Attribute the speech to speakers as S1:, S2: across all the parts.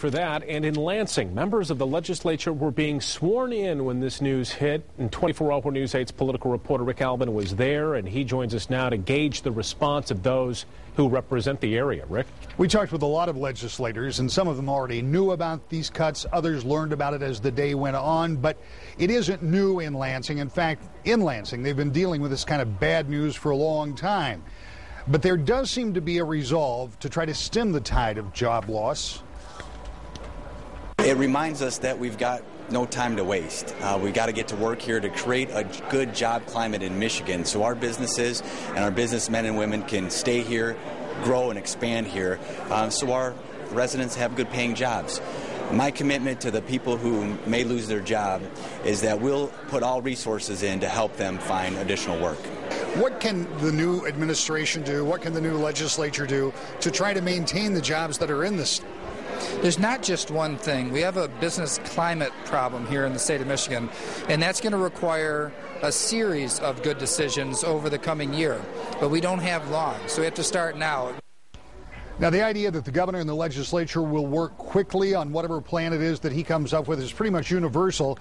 S1: For that, and in Lansing, members of the legislature were being sworn in when this news hit. And 24 Hour News 8's political reporter Rick Albin was there, and he joins us now to gauge the response of those who represent the area. Rick?
S2: We talked with a lot of legislators, and some of them already knew about these cuts. Others learned about it as the day went on. But it isn't new in Lansing. In fact, in Lansing, they've been dealing with this kind of bad news for a long time. But there does seem to be a resolve to try to stem the tide of job loss.
S3: It reminds us that we've got no time to waste. Uh, we've got to get to work here to create a good job climate in Michigan so our businesses and our businessmen and women can stay here, grow, and expand here uh, so our residents have good paying jobs. My commitment to the people who may lose their job is that we'll put all resources in to help them find additional work.
S2: What can the new administration do? What can the new legislature do to try to maintain the jobs that are in this
S4: there's not just one thing. We have a business climate problem here in the state of Michigan, and that's going to require a series of good decisions over the coming year. But we don't have long, so we have to start now.
S2: Now, the idea that the governor and the legislature will work quickly on whatever plan it is that he comes up with is pretty much universal.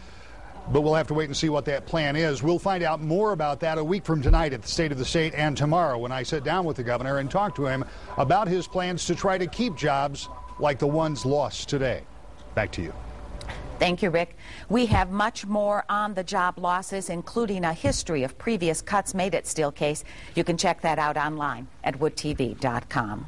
S2: But we'll have to wait and see what that plan is. We'll find out more about that a week from tonight at the State of the State and tomorrow when I sit down with the governor and talk to him about his plans to try to keep jobs like the ones lost today. Back to you.
S5: Thank you, Rick. We have much more on the job losses, including a history of previous cuts made at Steelcase. You can check that out online at woodtv.com.